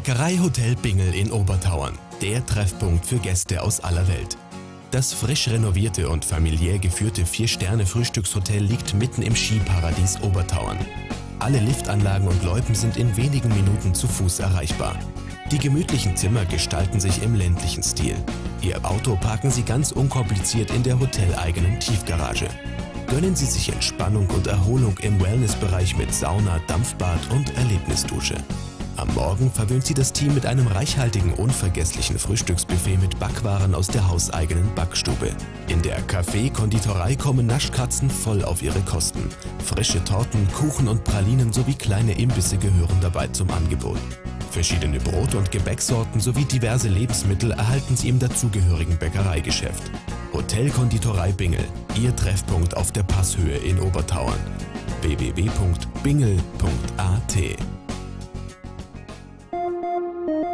Bäckerei Hotel Bingel in Obertauern. Der Treffpunkt für Gäste aus aller Welt. Das frisch renovierte und familiär geführte Vier-Sterne-Frühstückshotel liegt mitten im Skiparadies Obertauern. Alle Liftanlagen und Loipen sind in wenigen Minuten zu Fuß erreichbar. Die gemütlichen Zimmer gestalten sich im ländlichen Stil. Ihr Auto parken Sie ganz unkompliziert in der hoteleigenen Tiefgarage. Gönnen Sie sich Entspannung und Erholung im Wellnessbereich mit Sauna, Dampfbad und Erlebnisdusche. Am Morgen verwöhnt sie das Team mit einem reichhaltigen, unvergesslichen Frühstücksbuffet mit Backwaren aus der hauseigenen Backstube. In der Café-Konditorei kommen Naschkatzen voll auf ihre Kosten. Frische Torten, Kuchen und Pralinen sowie kleine Imbisse gehören dabei zum Angebot. Verschiedene Brot- und Gebäcksorten sowie diverse Lebensmittel erhalten Sie im dazugehörigen Bäckereigeschäft. Hotel Konditorei Bingel, Ihr Treffpunkt auf der Passhöhe in Obertauern. www.bingel.at Thank you.